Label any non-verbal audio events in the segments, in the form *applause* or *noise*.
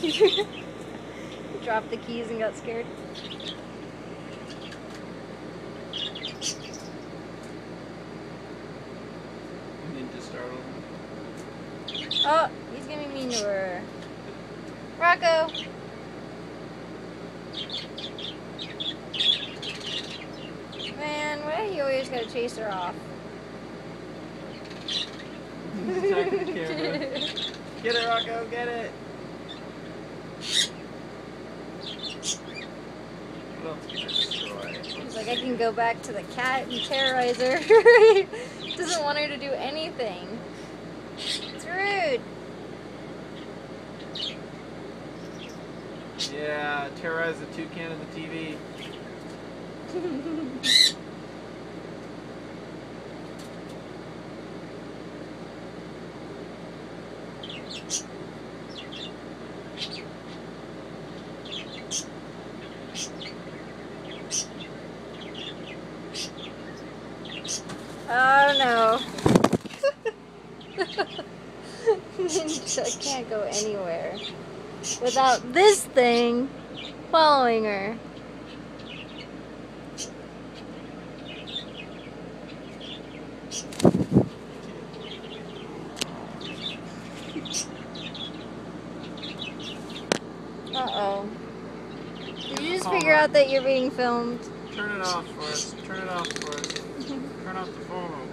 *laughs* Dropped the keys and got scared. Oh, he's getting mean to her. Rocko! Man, why do you always gotta chase her off? He's talking the camera. *laughs* Get it, Rocko, get it! What else can I destroy? He's like, I can go back to the cat and terrorize her. *laughs* he Doesn't want her to do anything. It's rude. Yeah, terrorize the toucan of the TV. *laughs* Oh no. *laughs* Ninja can't go anywhere without *laughs* this thing following her. Uh oh. Did you just figure out that you're being filmed? Turn it off for us. Turn it off for us. Turn off the phone.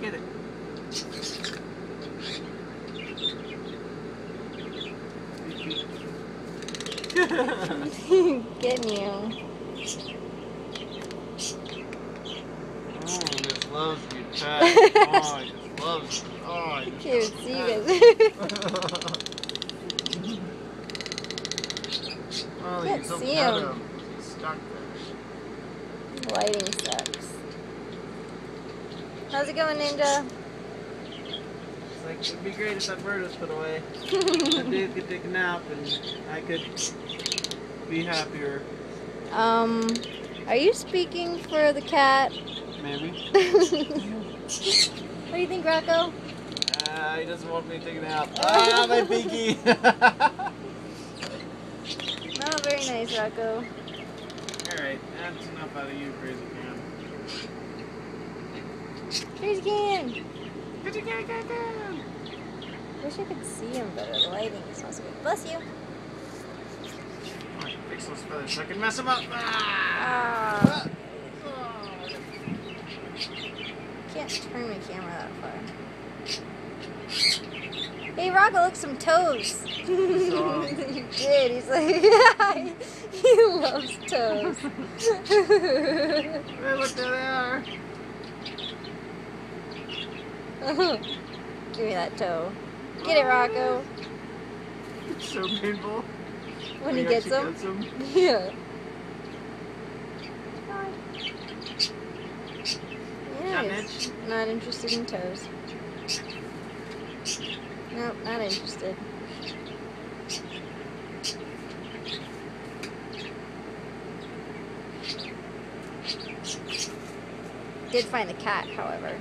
Get it. *laughs* Getting you. Oh, *laughs* oh, oh just loves you, Pat. Oh, just loves you. Oh, just Can't loves see you *laughs* oh, Can't he's see him. Him. He's stuck there. Lighting sucks. How's it going, Ninja? It's like, it'd be great if that bird was put away. *laughs* The dude could take a nap and I could be happier. um, are you speaking for the cat? Maybe. *laughs* what do you think, Rocko? Ah, he doesn't want me to take a nap. Ah, my pinky! Not very nice, Rocko. Alright, that's enough out of you, crazy can. Crazy can. Crazy can, can, can. Wish I could see him better. The lighting is not so good. Bless you. I can fix those feathers so I can mess them up. Ah! Ah, Oh. can't turn my camera that far. Rocko, look some toes. *laughs* he did. He's like, yeah, *laughs* he loves toes. Hey, look, there they are. *laughs* Give me that toe. Get it, Rocko. It's so painful. When he He gets them. gets 'em. Yeah. Yeah, Yeah, not interested in toes. Nope, not interested. Did find the cat, however.